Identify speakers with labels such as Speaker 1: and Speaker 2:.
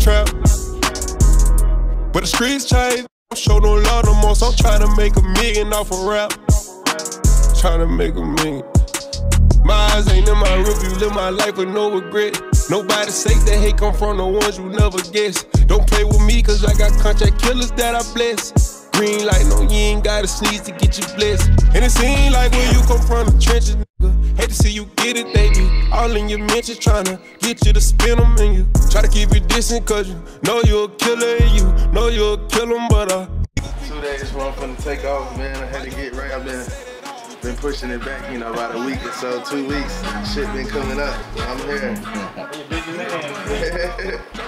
Speaker 1: trap. But the streets change. I'm show no love no more, so I'm trying to make a million off a rap. Trying to make a million. My eyes ain't in my review, live my life with no regret. Nobody say that hate come from the ones you never guess. Don't play with me, cause I got contract killers that I bless. Green light, no, you ain't gotta sneeze to get you blessed. And it seems like where you come from, the trenches, to see you get it, baby. All in your mentions, tryna get you to spin them in you. Try to keep you distant, cause you know you're a killer and you know you're a killer, but uh.
Speaker 2: Two days before I'm finna take off, man. I had to get right. I've been been pushing it back, you know, about a week or so, two weeks. Shit been coming up. I'm here.
Speaker 3: Busy man.